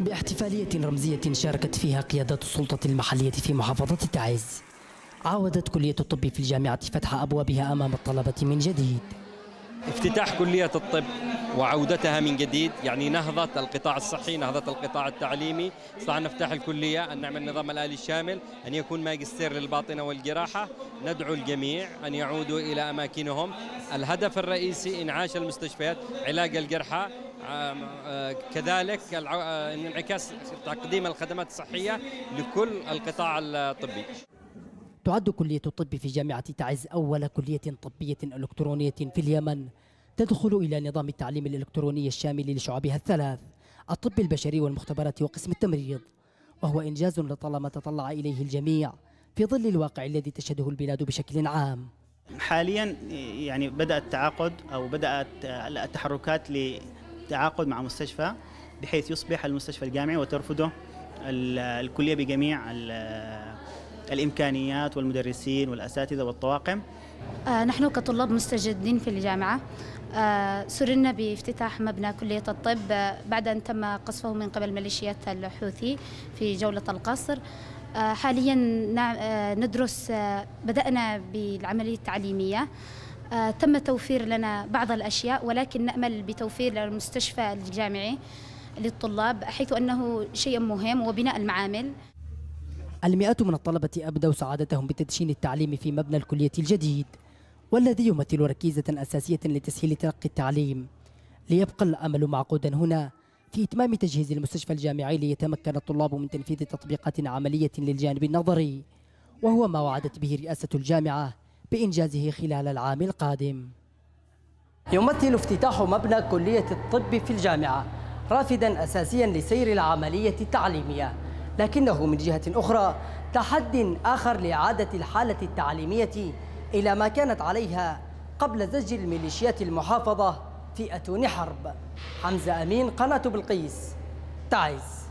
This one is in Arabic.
باحتفالية رمزية شاركت فيها قيادات السلطة المحلية في محافظة تعز عاودت كلية الطب في الجامعة فتح أبوابها أمام الطلبة من جديد. افتتاح كلية الطب وعودتها من جديد يعني نهضة القطاع الصحي نهضة القطاع التعليمي. استطعنا نفتح الكلية أن نعمل النظام الآلي الشامل أن يكون ماجستير للباطنة والجراحة. ندعو الجميع أن يعودوا إلى أماكنهم. الهدف الرئيسي إنعاش المستشفيات علاج الجرحى كذلك آه، انعكاس تقديم الخدمات الصحية لكل القطاع الطبي. تعد كلية الطب في جامعة تعز أول كلية طبية إلكترونية في اليمن. تدخل إلى نظام التعليم الإلكتروني الشامل لشعبها الثلاث الطب البشري والمختبرات وقسم التمريض. وهو إنجاز لطالما تطلع إليه الجميع في ظل الواقع الذي تشهده البلاد بشكل عام. حاليا يعني بدأ التعاقد أو بدأت التحركات للتعاقد مع مستشفى بحيث يصبح المستشفى الجامعي وترفضه الكلية بجميع الإمكانيات والمدرسين والأساتذة والطواقم. آه نحن كطلاب مستجدين في الجامعة آه سررنا بافتتاح مبنى كلية الطب آه بعد أن تم قصفه من قبل ميليشيات الحوثي في جولة القصر. آه حاليا آه ندرس بدأنا بالعملية التعليمية. تم توفير لنا بعض الأشياء ولكن نأمل بتوفير المستشفى الجامعي للطلاب حيث أنه شيء مهم وبناء المعامل. المئات من الطلبة أبدوا سعادتهم بتدشين التعليم في مبنى الكلية الجديد والذي يمثل ركيزة أساسية لتسهيل تلقي التعليم. ليبقى الأمل معقودا هنا في إتمام تجهيز المستشفى الجامعي ليتمكن الطلاب من تنفيذ تطبيقات عملية للجانب النظري وهو ما وعدت به رئاسة الجامعة بإنجازه خلال العام القادم. يمثل افتتاح مبنى كلية الطب في الجامعة رافدا أساسيا لسير العملية التعليمية. لكنه من جهة أخرى تحد آخر لإعادة الحالة التعليمية إلى ما كانت عليها قبل زج الميليشيات المحافظة في أتون حرب. حمزة أمين قناة بلقيس تعز.